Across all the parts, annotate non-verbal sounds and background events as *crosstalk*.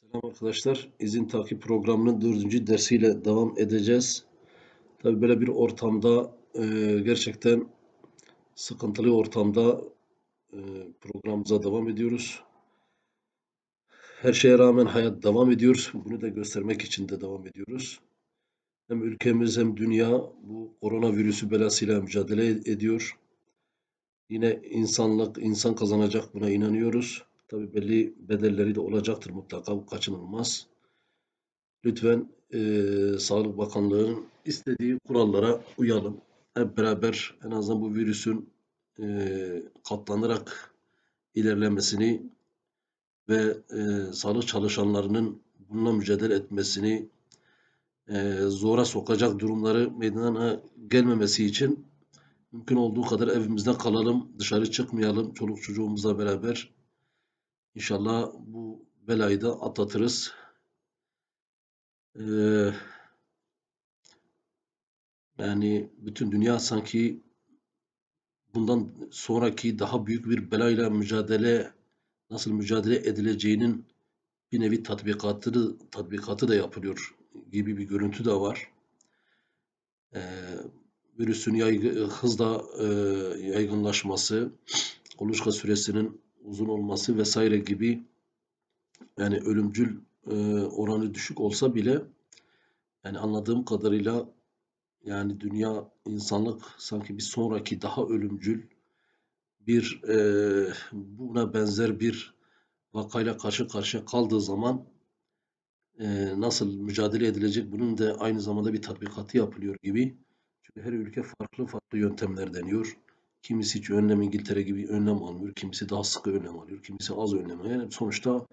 Selam arkadaşlar. İzin takip programının dördüncü dersiyle devam edeceğiz. Tabii böyle bir ortamda e, gerçekten sıkıntılı ortamda e, programımıza devam ediyoruz. Her şeye rağmen hayat devam ediyor. Bunu da göstermek için de devam ediyoruz. Hem ülkemiz hem dünya bu koronavirüsü belasıyla mücadele ediyor. Yine insanlık, insan kazanacak buna inanıyoruz. Tabii belli bedelleri de olacaktır mutlaka bu kaçınılmaz. Lütfen e, Sağlık Bakanlığı'nın istediği kurallara uyalım. Hep beraber en azından bu virüsün e, katlanarak ilerlemesini ve e, sağlık çalışanlarının bununla mücadele etmesini e, zora sokacak durumları meydana gelmemesi için mümkün olduğu kadar evimizde kalalım, dışarı çıkmayalım, çoluk çocuğumuzla beraber İnşallah bu belayı da atlatırız. Ee, yani bütün dünya sanki bundan sonraki daha büyük bir belayla mücadele nasıl mücadele edileceğinin bir nevi tatbikatı, tatbikatı da yapılıyor gibi bir görüntü de var. Ee, virüsün yaygı, hızla e, yaygınlaşması, kuluçka süresinin uzun olması vesaire gibi yani ölümcül e, oranı düşük olsa bile yani anladığım kadarıyla yani dünya insanlık sanki bir sonraki daha ölümcül bir e, buna benzer bir vakayla karşı karşıya kaldığı zaman e, nasıl mücadele edilecek bunun da aynı zamanda bir tatbikatı yapılıyor gibi. Çünkü her ülke farklı farklı yöntemler deniyor. Kimisi hiç önlem İngiltere gibi önlem almıyor. Kimisi daha sıkı önlem alıyor. Kimisi az önlem alıyor. Yani sonuçta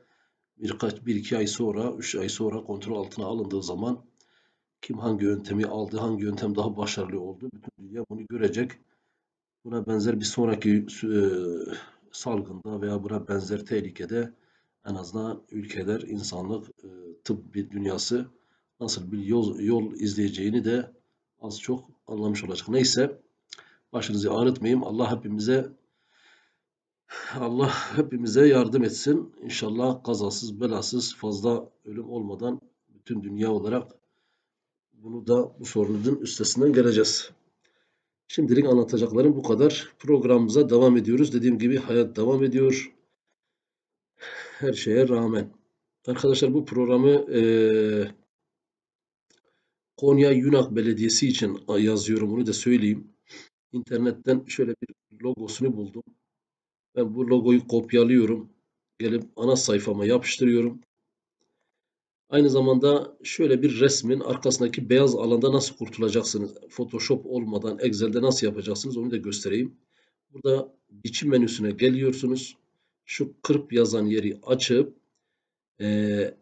birkaç, bir iki ay sonra, üç ay sonra kontrol altına alındığı zaman kim hangi yöntemi aldı, hangi yöntem daha başarılı oldu, bütün dünya bunu görecek. Buna benzer bir sonraki e, salgında veya buna benzer tehlikede en azından ülkeler, insanlık, e, tıp bir dünyası nasıl bir yol, yol izleyeceğini de az çok anlamış olacak. Neyse başınızı ağrıtmayayım. Allah hepimize Allah hepimize yardım etsin. İnşallah kazasız belasız fazla ölüm olmadan bütün dünya olarak bunu da bu sorunun üstesinden geleceğiz. Şimdilik anlatacaklarım bu kadar. Programımıza devam ediyoruz. Dediğim gibi hayat devam ediyor. Her şeye rağmen. Arkadaşlar bu programı e, Konya Yunak Belediyesi için yazıyorum. Bunu da söyleyeyim. İnternetten şöyle bir logosunu buldum. Ben bu logoyu kopyalıyorum. Gelip ana sayfama yapıştırıyorum. Aynı zamanda şöyle bir resmin arkasındaki beyaz alanda nasıl kurtulacaksınız? Photoshop olmadan Excel'de nasıl yapacaksınız onu da göstereyim. Burada biçim menüsüne geliyorsunuz. Şu kırp yazan yeri açıp e,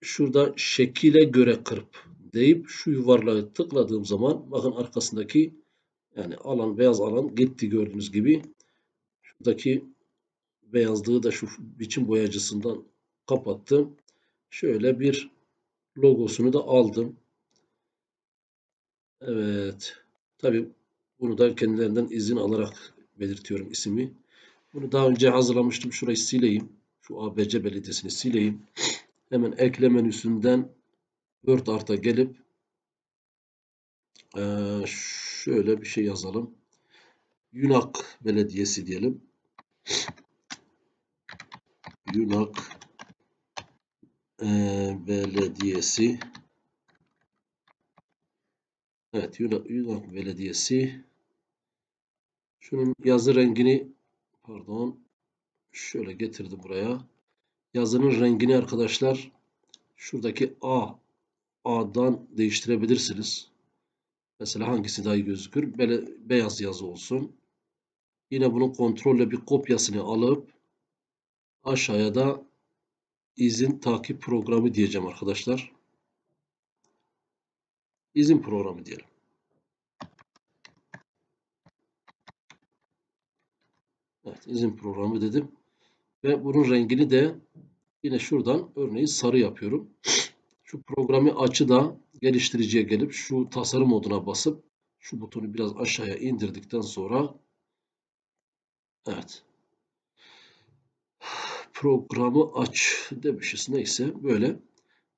şurada şekile göre kırp deyip şu yuvarlağı tıkladığım zaman bakın arkasındaki yani alan beyaz alan gitti gördüğünüz gibi. Şuradaki beyazlığı da şu biçim boyacısından kapattım. Şöyle bir logosunu da aldım. Evet. Tabi bunu da kendilerinden izin alarak belirtiyorum ismi. Bunu daha önce hazırlamıştım. Şurayı sileyim. Şu ABC belediyesini sileyim. Hemen ekle menüsünden Word Art'a gelip şöyle bir şey yazalım. Yunak Belediyesi diyelim. Yunak e, Belediyesi Evet Yunak, Yunak Belediyesi şunun yazı rengini pardon şöyle getirdim buraya. Yazının rengini arkadaşlar şuradaki A A'dan değiştirebilirsiniz. Mesela hangisi daha iyi gözükür? Böyle beyaz yazı olsun. Yine bunun kontrolle bir kopyasını alıp aşağıya da izin takip programı diyeceğim arkadaşlar. İzin programı diyelim. Evet, izin programı dedim. Ve bunun rengini de yine şuradan örneğin sarı yapıyorum. *sniffs* Şu programı açıda geliştiriciye gelip şu tasarım moduna basıp şu butonu biraz aşağıya indirdikten sonra evet programı aç demişiz. Neyse böyle.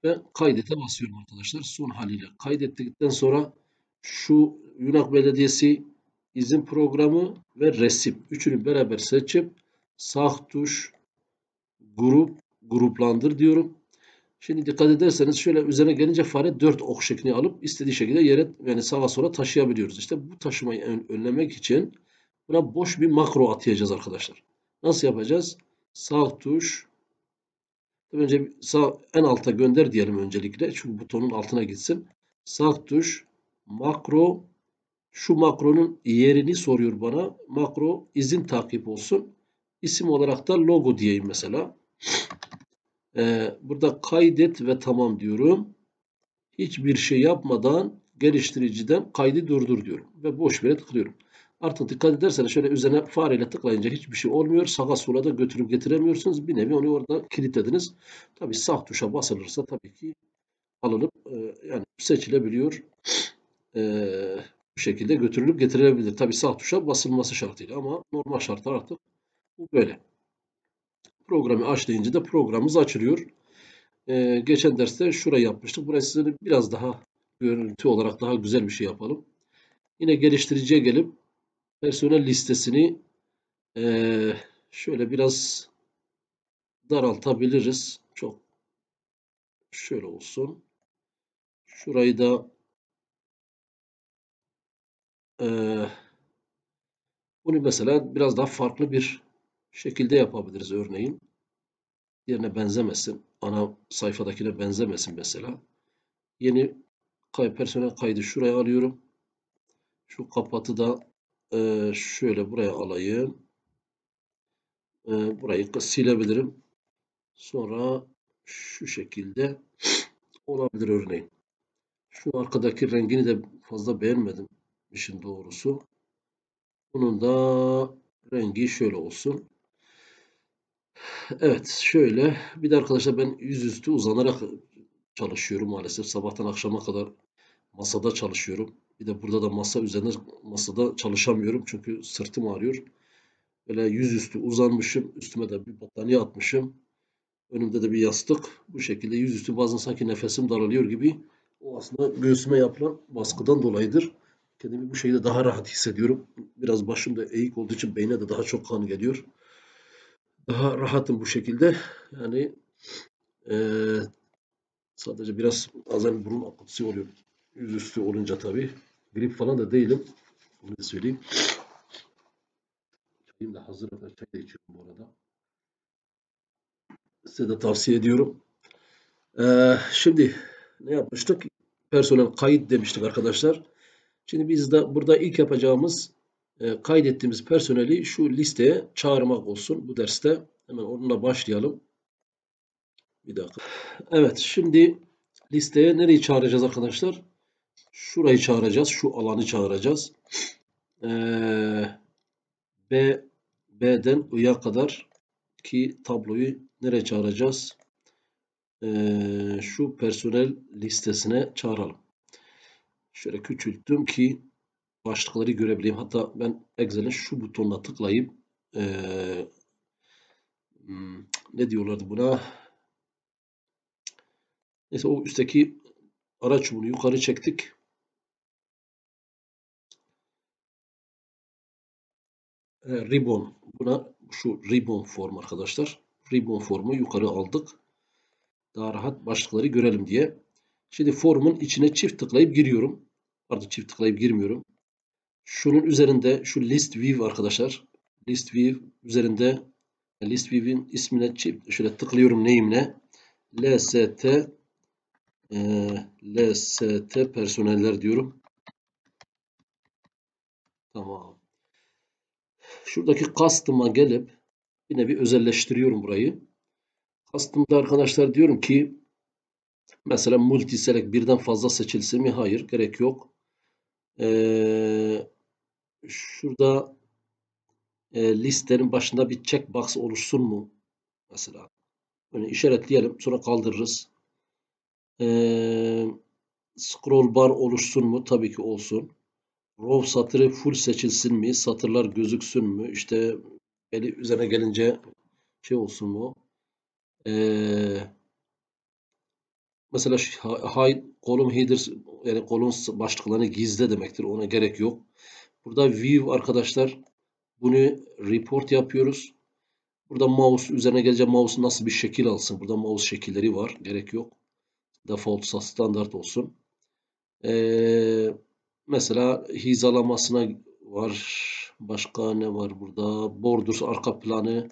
Ve kaydete basıyorum arkadaşlar. Son haliyle kaydettikten sonra şu Yunak Belediyesi izin programı ve resim. Üçünü beraber seçip sağ tuş grup gruplandır diyorum. Şimdi dikkat ederseniz şöyle üzerine gelince fare 4 ok şeklini alıp istediği şekilde yere yani sağa sola taşıyabiliyoruz. İşte bu taşımayı önlemek için buna boş bir makro atayacağız arkadaşlar. Nasıl yapacağız? Sağ tuş önce sağ en alta gönder diyelim öncelikle. Çünkü butonun altına gitsin. Sağ tuş makro şu makronun yerini soruyor bana. Makro izin takip olsun. İsim olarak da logo diyeyim mesela. Ee, burada kaydet ve tamam diyorum. Hiçbir şey yapmadan geliştiriciden kaydı durdur diyorum. Ve boş yere tıklıyorum. Artık dikkat ederseniz şöyle üzerine fareyle tıklayınca hiçbir şey olmuyor. Sağa sola da götürüp getiremiyorsunuz. Bir nevi onu orada kilitlediniz. Tabi sağ tuşa basılırsa tabii ki alınıp e, yani seçilebiliyor. E, bu şekilde götürülüp getirilebilir. Tabi sağ tuşa basılması şartıyla ama normal şartlar artık bu böyle. Programı aç deyince de programımız açılıyor. Ee, geçen derste şurayı yapmıştık. Burası size biraz daha görüntü olarak daha güzel bir şey yapalım. Yine geliştiriciye gelip personel listesini e, şöyle biraz daraltabiliriz. Çok şöyle olsun. Şurayı da e, bunu mesela biraz daha farklı bir şekilde yapabiliriz örneğin. Diğerine benzemesin. Ana sayfadakine benzemesin mesela. Yeni kay personel kaydı şuraya alıyorum. Şu kapatı da e, şöyle buraya alayım. E, burayı silebilirim. Sonra şu şekilde olabilir örneğin. Şu arkadaki rengini de fazla beğenmedim işin doğrusu. Bunun da rengi şöyle olsun. Evet şöyle bir de arkadaşlar ben yüzüstü uzanarak çalışıyorum maalesef sabahtan akşama kadar masada çalışıyorum. Bir de burada da masa üzerinde masada çalışamıyorum çünkü sırtım ağrıyor. Böyle yüzüstü uzanmışım üstüme de bir battaniye atmışım. Önümde de bir yastık. Bu şekilde yüzüstü bazen sanki nefesim daralıyor gibi. O aslında göğsüme yapılan baskıdan dolayıdır. Kendimi bu şekilde daha rahat hissediyorum. Biraz başım da eğik olduğu için beyne de daha çok kan geliyor daha rahatım bu şekilde. Yani e, sadece biraz bazen burun akıntısı oluyor. Yüzüstü olunca tabii. Grip falan da değilim. Bunu da söyleyeyim. Çayım da hazır. Çay da içiyorum bu arada. Size de tavsiye ediyorum. Ee, şimdi ne yapmıştık? Personel kayıt demiştik arkadaşlar. Şimdi biz de burada ilk yapacağımız e, kaydettiğimiz personeli şu listeye çağırmak olsun bu derste. Hemen onunla başlayalım. Bir dakika. Evet şimdi listeye nereyi çağıracağız arkadaşlar? Şurayı çağıracağız. Şu alanı çağıracağız. Ee, B B'den I'ya kadar ki tabloyu nereye çağıracağız? Ee, şu personel listesine çağıralım. Şöyle küçülttüm ki başlıkları görebileyim. Hatta ben Excel'e şu butonuna tıklayıp e, ne diyorlardı buna? Neyse o üstteki araç çubuğunu yukarı çektik. E, ribbon. Buna şu ribbon form arkadaşlar. Ribbon formu yukarı aldık. Daha rahat başlıkları görelim diye. Şimdi formun içine çift tıklayıp giriyorum. Pardon çift tıklayıp girmiyorum. Şunun üzerinde şu list view arkadaşlar. List view üzerinde list view'in ismine şöyle tıklıyorum neyimle lst e, lst personeller diyorum. Tamam. Şuradaki custom'a gelip bir nevi özelleştiriyorum burayı. Custom'da arkadaşlar diyorum ki mesela multi select birden fazla seçilsin mi? Hayır. Gerek yok. Ee, şurada e, listenin başında bir checkbox oluşsun mu? Mesela. Böyle işaretleyelim. Sonra kaldırırız. Ee, scroll bar oluşsun mu? Tabii ki olsun. Row satırı full seçilsin mi? Satırlar gözüksün mü? İşte beli üzerine gelince şey olsun mu? Ee, mesela hide kolum header yani kolun başlıklarını gizle demektir. Ona gerek yok. Burada view arkadaşlar bunu report yapıyoruz. Burada mouse üzerine gelince mouse nasıl bir şekil alsın. Burada mouse şekilleri var. Gerek yok. Default standart olsun. Ee, mesela hizalamasına var. Başka ne var burada? Borders arka planı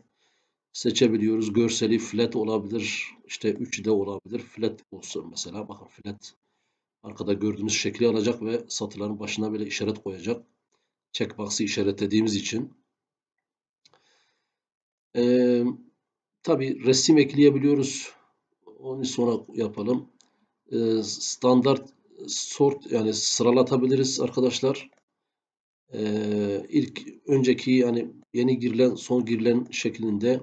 seçebiliyoruz. Görseli flat olabilir. İşte 3D olabilir. Flat olsun mesela. Bakın flat arkada gördüğünüz şekli alacak ve satırların başına böyle işaret koyacak. Checkbox'ı işaretlediğimiz için. Ee, Tabi resim ekleyebiliyoruz. Onu sonra yapalım. Ee, standart sort yani sıralatabiliriz arkadaşlar. Ee, ilk önceki yani yeni girilen son girilen şeklinde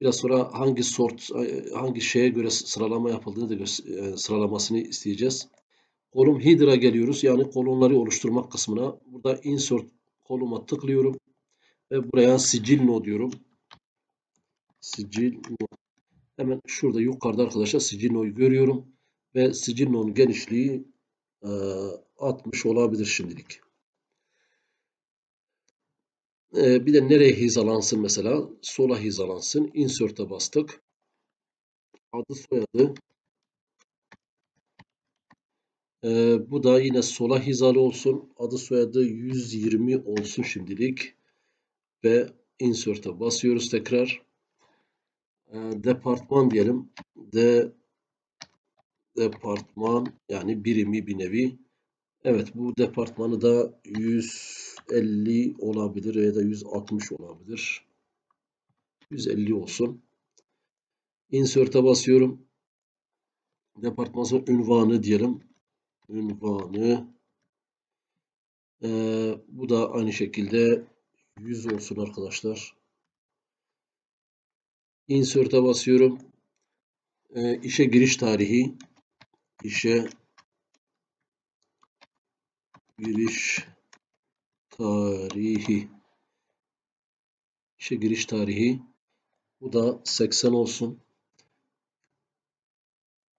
biraz sonra hangi sort hangi şeye göre sıralama yapıldığını da e, sıralamasını isteyeceğiz. Kolum header'a geliyoruz. Yani kolonları oluşturmak kısmına. Burada insert koluma tıklıyorum ve buraya sicil no diyorum. Sicil no. Hemen şurada yukarıda arkadaşlar sicil no'yu görüyorum ve sicil no'nun genişliği 60 olabilir şimdilik. Bir de nereye hizalansın mesela? Sola hizalansın. Insert'e bastık. Adı soyadı. bu da yine sola hizalı olsun. Adı soyadı 120 olsun şimdilik. Ve Insert'e basıyoruz tekrar. departman diyelim. De departman yani birimi bir nevi. Evet bu departmanı da 150 olabilir ya da 160 olabilir. 150 olsun. Insert'e basıyorum. Departmanın ünvanı diyelim. Ünvanı. Ee, bu da aynı şekilde 100 olsun arkadaşlar. Insert'e basıyorum. Ee, işe giriş tarihi. İşe giriş tarihi. İşe giriş tarihi. Bu da 80 olsun.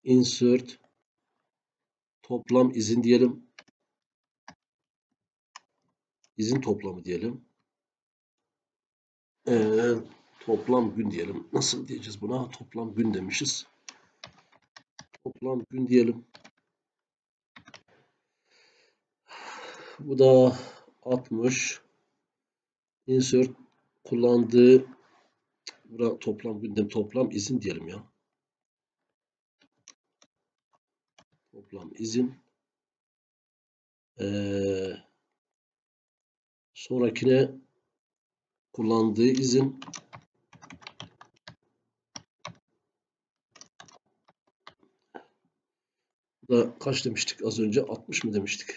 İnsert toplam izin diyelim. İzin toplamı diyelim. Ee, toplam gün diyelim. Nasıl diyeceğiz buna? Toplam gün demişiz. Toplam gün diyelim. Bu da 60. Insert kullandığı bura toplam gündem toplam izin diyelim ya. Toplam izin. Ee, sonrakine kullandığı izin da kaç demiştik az önce 60 mı demiştik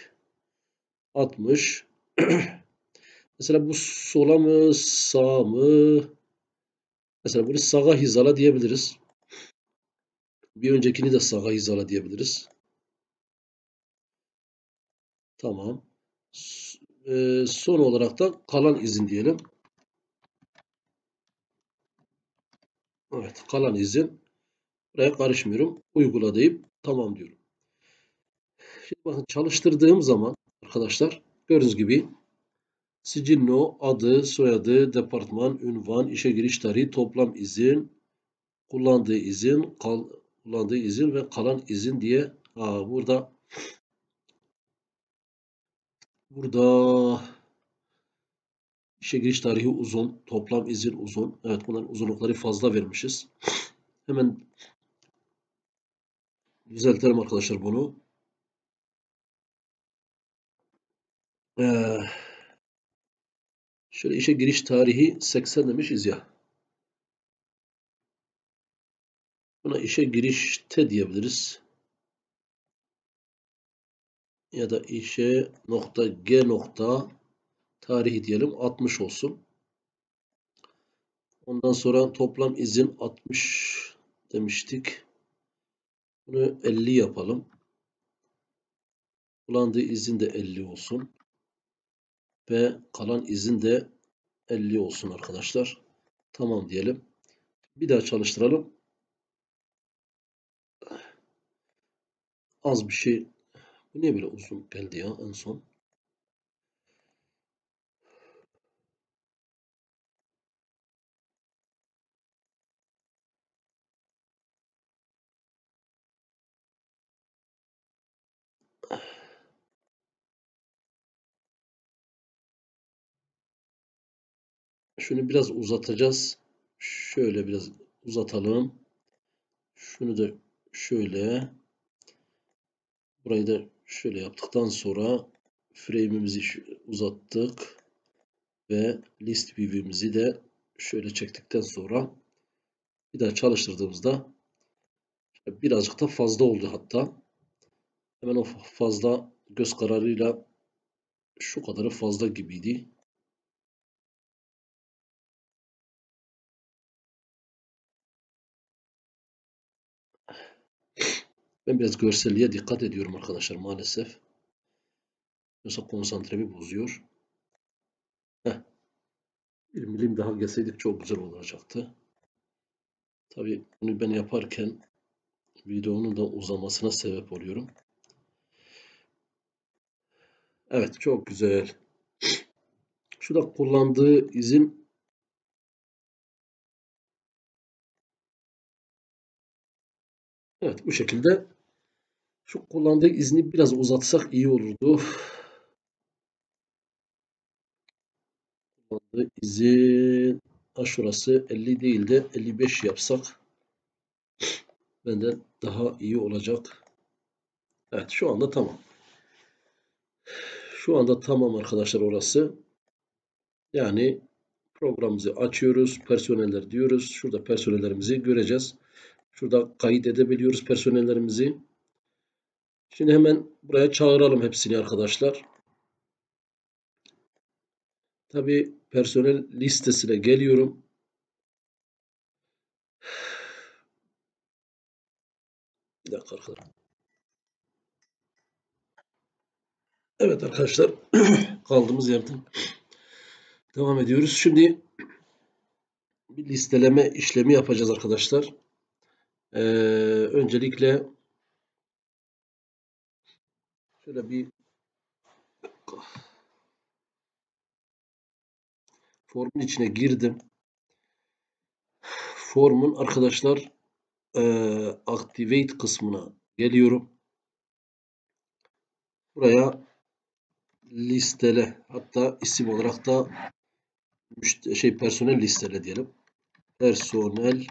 60. *clears throat* Mesela bu sola mı sağ mı? Mesela bunu sağa hizala diyebiliriz. Bir öncekini de sağa hizala diyebiliriz. Tamam. Ee, son olarak da kalan izin diyelim. Evet kalan izin. Buraya karışmıyorum. Uygula deyip tamam diyorum. Şimdi bakın çalıştırdığım zaman arkadaşlar gördüğünüz gibi Sicilno adı, soyadı, departman, ünvan, işe giriş tarihi, toplam izin, kullandığı izin, kal, kullandığı izin ve kalan izin diye ha, burada burada işe giriş tarihi uzun, toplam izin uzun. Evet bunların uzunlukları fazla vermişiz. Hemen düzeltelim arkadaşlar bunu. Ee, şöyle işe giriş tarihi 80 demişiz ya. Buna işe girişte diyebiliriz. Ya da işe nokta G nokta tarihi diyelim 60 olsun. Ondan sonra toplam izin 60 demiştik. Bunu 50 yapalım. Kullandığı izin de 50 olsun. Ve kalan izin de 50 olsun arkadaşlar. Tamam diyelim. Bir daha çalıştıralım. Az bir şey. Bu niye böyle uzun geldi ya en son? Şunu biraz uzatacağız. Şöyle biraz uzatalım. Şunu da şöyle. Burayı da şöyle yaptıktan sonra frame'imizi uzattık. Ve list view'imizi de şöyle çektikten sonra bir daha çalıştırdığımızda birazcık da fazla oldu hatta. Hemen o fazla göz kararıyla şu kadarı fazla gibiydi. Ben biraz görselliğe dikkat ediyorum arkadaşlar maalesef. Yoksa konsantremi bozuyor. Heh. Bir milim daha gelseydik çok güzel olacaktı. Tabi bunu ben yaparken videonun da uzamasına sebep oluyorum. Evet çok güzel. Şu da kullandığı izin Evet bu şekilde şu kullandığı izni biraz uzatsak iyi olurdu. Kullandığı izin ha şurası 50 değil de 55 yapsak benden daha iyi olacak. Evet şu anda tamam. Şu anda tamam arkadaşlar orası. Yani programımızı açıyoruz. Personeller diyoruz. Şurada personellerimizi göreceğiz. Şurada kayıt edebiliyoruz personellerimizi. Şimdi hemen buraya çağıralım hepsini arkadaşlar. Tabi personel listesine geliyorum. Bir dakika arkadaşlar. Evet arkadaşlar *clears throat* kaldığımız yerden devam ediyoruz. Şimdi bir listeleme işlemi yapacağız arkadaşlar. Ee, öncelikle şöyle bir formun içine girdim. Formun arkadaşlar e, activate kısmına geliyorum. Buraya listele hatta isim olarak da şey personel listele diyelim. Personel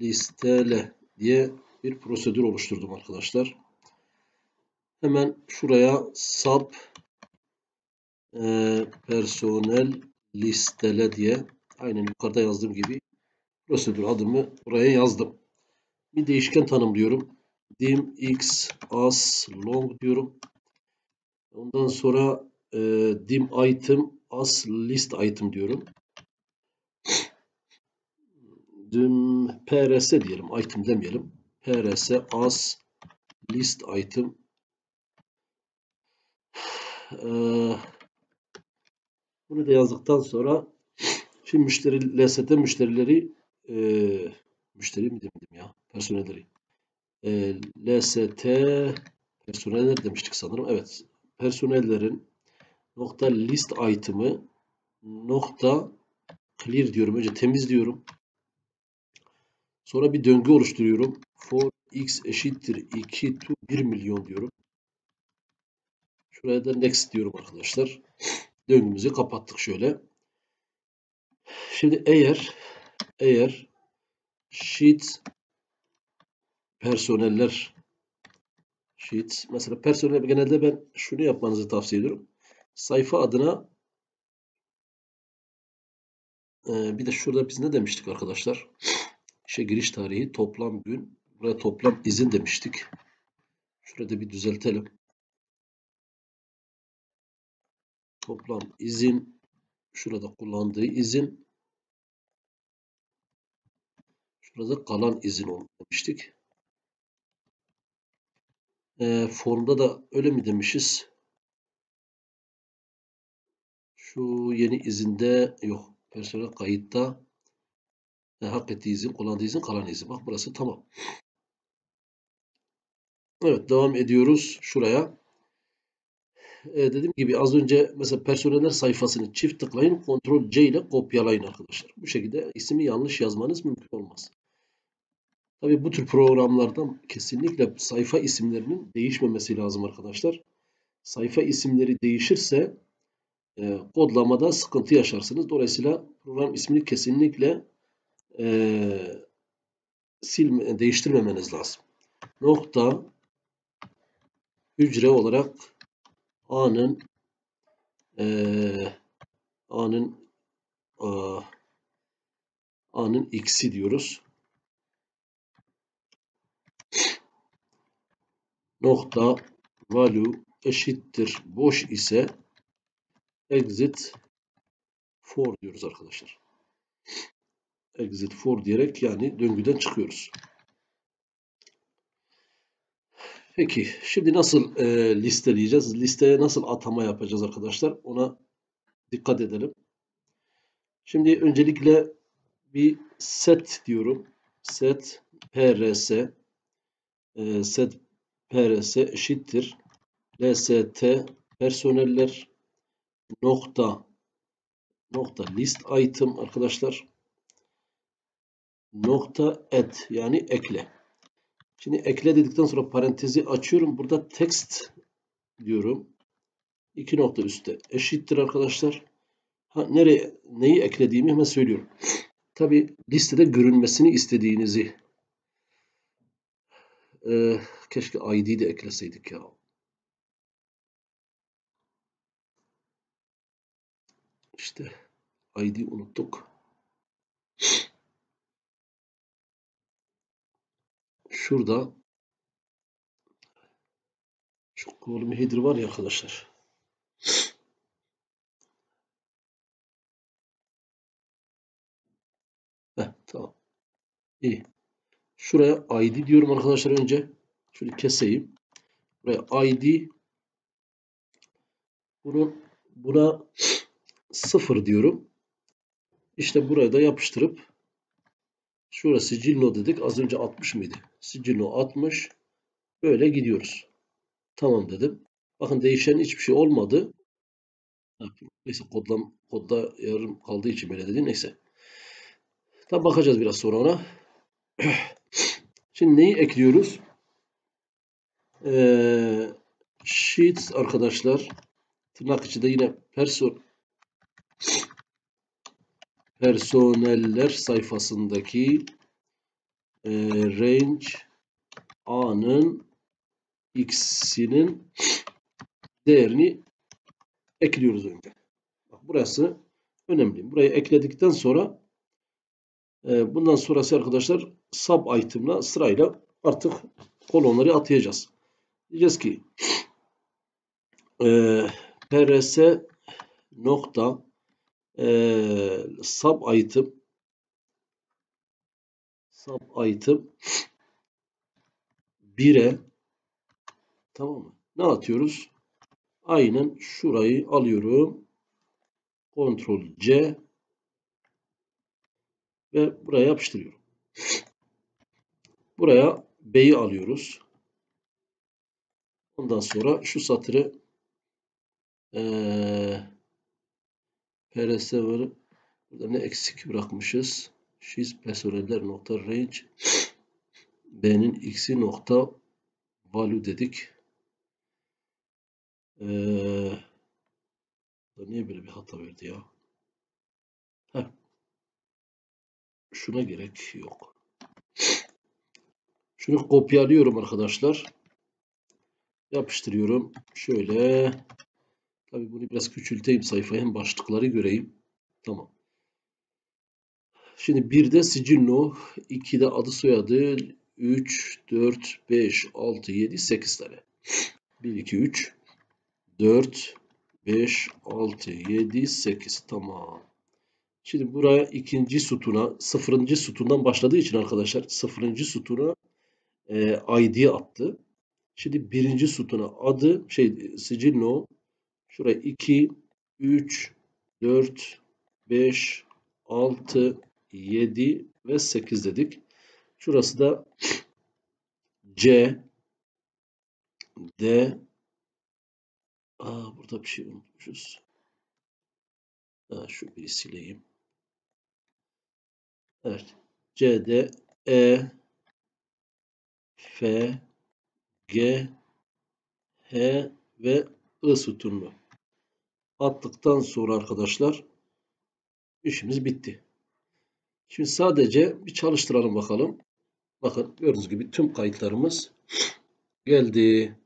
listele diye bir prosedür oluşturdum arkadaşlar. Hemen şuraya sub e, personel listele diye aynen yukarıda yazdığım gibi prosedür adımı buraya yazdım. Bir değişken tanımlıyorum. dim x as long diyorum. Ondan sonra e, dim item as list item diyorum. Dim prs diyelim. Item demeyelim. prs as list item ee, bunu da yazdıktan sonra şimdi müşteri LST müşterileri e, müşteri mi demedim ya personelleri e, LST personeller demiştik sanırım. Evet personellerin nokta list item'ı nokta clear diyorum. Önce temizliyorum. Sonra bir döngü oluşturuyorum. For x eşittir 2 to 1 milyon diyorum. Şuraya da next diyorum arkadaşlar. Döngümüzü kapattık şöyle. Şimdi eğer eğer sheet personeller sheet mesela personel genelde ben şunu yapmanızı tavsiye ediyorum. Sayfa adına e, bir de şurada biz ne demiştik arkadaşlar? İşe giriş tarihi toplam gün. Buraya toplam izin demiştik. Şurada bir düzeltelim. Toplam izin. Şurada kullandığı izin. Şurada kalan izin demiştik. E, formda da öyle mi demişiz? Şu yeni izinde yok. Personel kayıtta Yani hak ettiği izin, kullandığı izin, kalan izin. Bak burası tamam. Evet devam ediyoruz şuraya. Ee, dediğim gibi az önce mesela personeller sayfasını çift tıklayın. Ctrl C ile kopyalayın arkadaşlar. Bu şekilde ismi yanlış yazmanız mümkün olmaz. Tabi bu tür programlarda kesinlikle sayfa isimlerinin değişmemesi lazım arkadaşlar. Sayfa isimleri değişirse e, kodlamada sıkıntı yaşarsınız. Dolayısıyla program ismini kesinlikle e, silme, değiştirmemeniz lazım. Nokta hücre olarak A'nın A'nın A'nın x'i diyoruz. Nokta value eşittir boş ise exit for diyoruz arkadaşlar. Exit for diyerek yani döngüden çıkıyoruz. Peki şimdi nasıl e, listeleyeceğiz? Listeye nasıl atama yapacağız arkadaşlar? Ona dikkat edelim. Şimdi öncelikle bir set diyorum. Set prs e, set prs eşittir lst personeller nokta nokta list item arkadaşlar nokta add yani ekle. Şimdi ekle dedikten sonra parantezi açıyorum. Burada text diyorum. İki nokta üstte eşittir arkadaşlar. Ha, nereye neyi eklediğimi hemen söylüyorum. Tabi listede görünmesini istediğinizi e, keşke ID de ekleseydik ya. İşte ID unuttuk. Şurada şu kolum header var ya arkadaşlar. Heh, tamam. İyi. Şuraya ID diyorum arkadaşlar önce. Şöyle keseyim. Buraya ID bunun buna sıfır diyorum. İşte buraya da yapıştırıp şurası Cilno dedik. Az önce 60 mıydı? Cilno 60. Böyle gidiyoruz. Tamam dedim. Bakın değişen hiçbir şey olmadı. Neyse kodlam, kodda yarım kaldığı için böyle dedim. Neyse. Tabi bakacağız biraz sonra ona. *clears throat* Şimdi neyi ekliyoruz? Ee, sheets arkadaşlar tırnak içinde yine person personeller sayfasındaki e, range a'nın x'inin değerini ekliyoruz önce. Bak, burası önemli. Burayı ekledikten sonra e, bundan sonrası arkadaşlar sub item'la sırayla artık kolonları atayacağız. Diyeceğiz ki e, prs nokta e, sub item sub item 1'e tamam mı? Ne atıyoruz? Aynen şurayı alıyorum. Ctrl C ve buraya yapıştırıyorum. Buraya B'yi alıyoruz. Ondan sonra şu satırı ee, PRS. Burada ne eksik bırakmışız? She's personeller nokta range B'nin x'i nokta value dedik. Ee, niye böyle bir hata verdi ya? Heh. Şuna gerek yok. Şunu kopyalıyorum arkadaşlar. Yapıştırıyorum. Şöyle. Tabi bunu biraz küçülteyim sayfaya hem başlıkları göreyim. Tamam. Şimdi 1'de Sicilno, 2'de adı soyadı, 3, 4, 5, 6, 7, 8 tane. 1, 2, 3, 4, 5, 6, 7, 8. Tamam. Şimdi buraya ikinci sütuna, sıfırıncı sütundan başladığı için arkadaşlar sıfırıncı sütuna e, ID attı. Şimdi birinci sütuna adı şey sicil no. Şuraya 2, 3, 4, 5, 6, 7 ve 8 dedik. Şurası da C, D, Aa, burada bir şey unutmuşuz. Ha, şu biri sileyim. Evet. C, D, E, F, G, H ve I sütununu attıktan sonra arkadaşlar işimiz bitti. Şimdi sadece bir çalıştıralım bakalım. Bakın gördüğünüz gibi tüm kayıtlarımız geldi.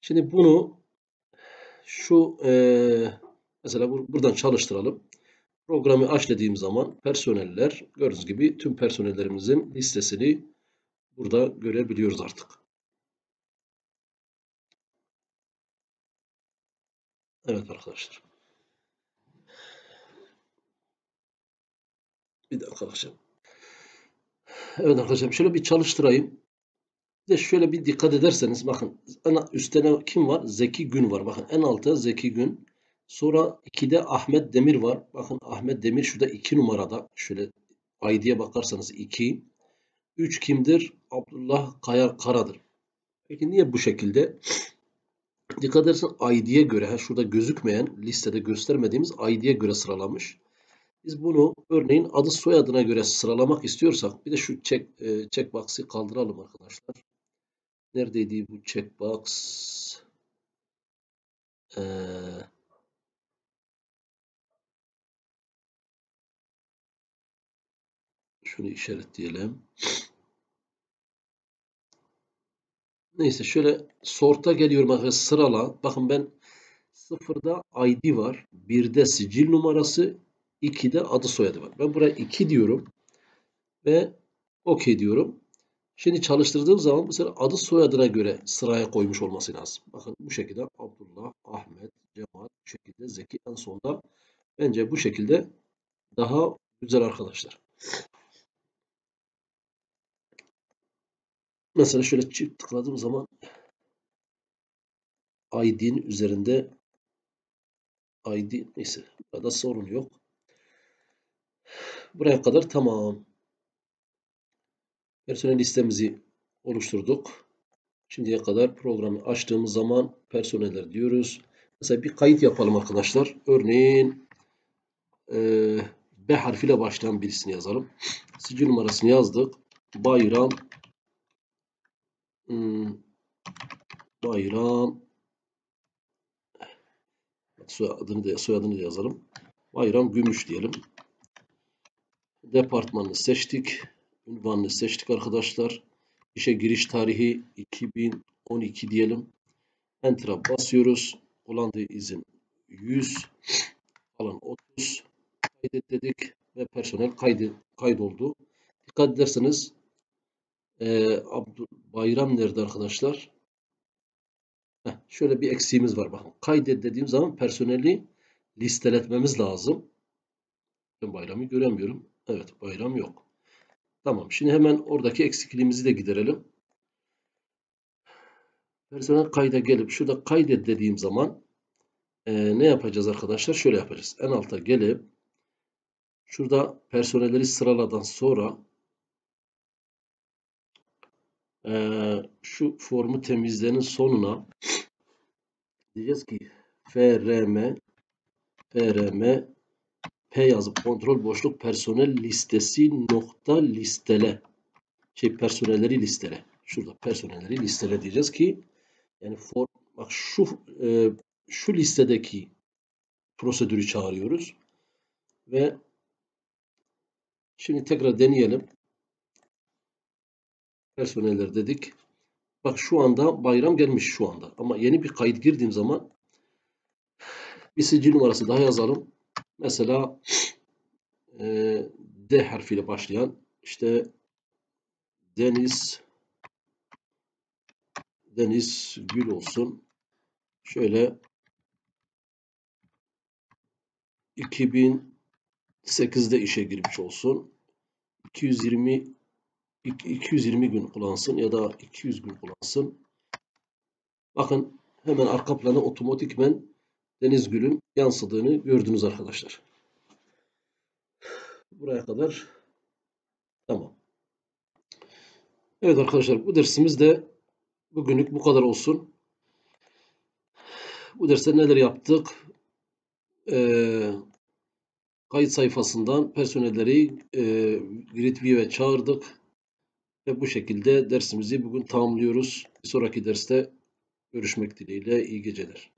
Şimdi bunu şu e, mesela buradan çalıştıralım. Programı aç dediğim zaman personeller gördüğünüz gibi tüm personellerimizin listesini burada görebiliyoruz artık. Evet arkadaşlar. Bir dakika arkadaşlar. Evet arkadaşlar şöyle bir çalıştırayım. De şöyle bir dikkat ederseniz bakın en üstte kim var? Zeki Gün var. Bakın en altta Zeki Gün. Sonra 2'de Ahmet Demir var. Bakın Ahmet Demir şurada 2 numarada. Şöyle ID'ye bakarsanız 2. 3 kimdir? Abdullah Kaya Kara'dır. Peki niye bu şekilde? Dikkat edersen ID'ye göre, şurada gözükmeyen, listede göstermediğimiz ID'ye göre sıralamış. Biz bunu örneğin adı soyadına göre sıralamak istiyorsak bir de şu check, e, checkbox'ı kaldıralım arkadaşlar. Neredeydi bu checkbox? Ee, şunu işaretleyelim. Neyse şöyle sorta geliyorum arkadaşlar sırala. Bakın ben sıfırda ID var. Birde sicil numarası. 2'de adı soyadı var. Ben buraya 2 diyorum. Ve OK diyorum. Şimdi çalıştırdığım zaman mesela adı soyadına göre sıraya koymuş olması lazım. Bakın bu şekilde Abdullah, Ahmet, Cemal bu şekilde Zeki en sonda. Bence bu şekilde daha güzel arkadaşlar. Mesela şöyle çift tıkladığım zaman ID'nin üzerinde ID neyse burada sorun yok. Buraya kadar tamam. Personel listemizi oluşturduk. Şimdiye kadar programı açtığımız zaman personeller diyoruz. Mesela bir kayıt yapalım arkadaşlar. Örneğin e, B harfiyle başlayan birisini yazalım. Sicil numarasını yazdık. Bayram hmm, Bayram soyadını da, soyadını da yazalım. Bayram Gümüş diyelim. Departmanını seçtik. Ünvanını seçtik arkadaşlar. İşe giriş tarihi 2012 diyelim. Enter'a basıyoruz. Hollanda izin 100 alan 30 kaydet dedik ve personel kaydı kaydoldu. Dikkat ederseniz e, Abdül Bayram nerede arkadaşlar? Heh, şöyle bir eksiğimiz var. Bakın kaydet dediğim zaman personeli listeletmemiz lazım. Ben bayramı göremiyorum. Evet bayram yok. Tamam. Şimdi hemen oradaki eksikliğimizi de giderelim. Personel kayda gelip şurada kaydet dediğim zaman e, ne yapacağız arkadaşlar? Şöyle yapacağız. En alta gelip şurada personelleri sıraladan sonra e, şu formu temizlenin sonuna diyeceğiz ki frm frm P yazıp kontrol boşluk personel listesi nokta listele. Şey personelleri listele. Şurada personelleri listele diyeceğiz ki yani for, bak şu e, şu listedeki prosedürü çağırıyoruz. Ve şimdi tekrar deneyelim. Personeller dedik. Bak şu anda bayram gelmiş şu anda. Ama yeni bir kayıt girdiğim zaman bir sicil numarası daha yazalım. Mesela e, D harfiyle başlayan işte Deniz Deniz Gül olsun. Şöyle 2008'de işe girmiş olsun. 220 220 gün kullansın ya da 200 gün kullansın. Bakın hemen arka plana otomatikmen deniz gülün yansıdığını gördünüz arkadaşlar. Buraya kadar Tamam. Evet arkadaşlar bu dersimiz de bugünlük bu kadar olsun. Bu derste neler yaptık? Ee, kayıt sayfasından personelleri e, GridView'e çağırdık. Ve bu şekilde dersimizi bugün tamamlıyoruz. Bir sonraki derste görüşmek dileğiyle iyi geceler.